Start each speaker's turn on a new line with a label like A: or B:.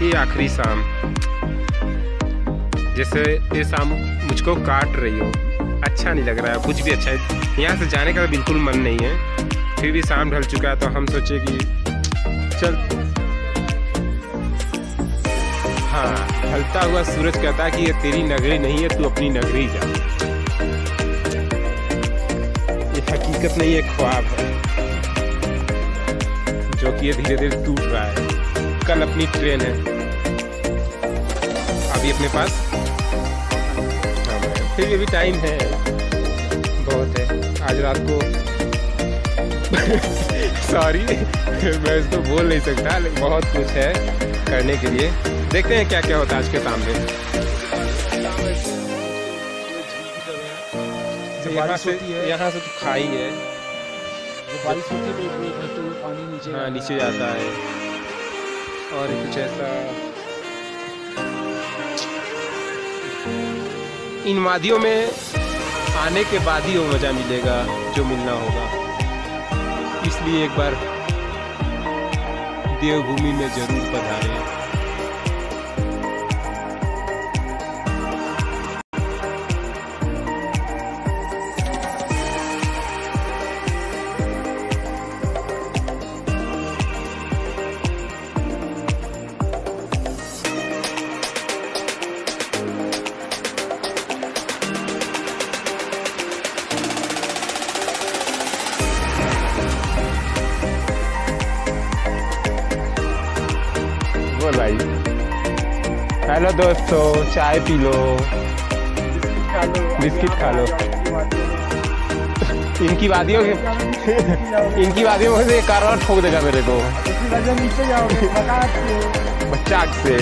A: ये आखिरी शाम जैसे ये शाम मुझको काट रही हो। अच्छा नहीं लग रहा है, कुछ भी अच्छा है। यहाँ से जाने का बिल्कुल मन नहीं है। फिर भी शाम ढल चुका है तो हम सोचे कि चल। हाँ ढलता हुआ सूरज कहता है कि ये तेरी नगरी नहीं है, तू अपनी नगरी जा। ये हकीकत नहीं है ख्वाब है, जो कि ये धीरे धीरे टूट रहा है। कल अपनी ट्रेन है। अभी अपने पास। हाँ, फिर भी अभी टाइम है। बहुत है। आज रात को सॉरी मैं इसको बोल नहीं सकता लेकिन बहुत कुछ है करने के लिए। देखते हैं क्या क्या होता है आज के सामने
B: जो
A: यहाँ से यहाँ से तो खाई है।
B: जो बारिश होती है तो में पानी नीचे
A: हाँ नीचे। जाता है। और कुछ ऐसा। इन वादियों में आने के बाद ही वो मज़ा मिलेगा, जो मिलना होगा। इसलिए एक बार देवभूमि में ज़रूर पधारें। बोल भाई। हेलो दोस्तों चाय पी लो। बिस्किट खा लो। इनकी वादियों के इनकी वादियों में से एक कार और ठोक देगा मेरे को। बच्चा से।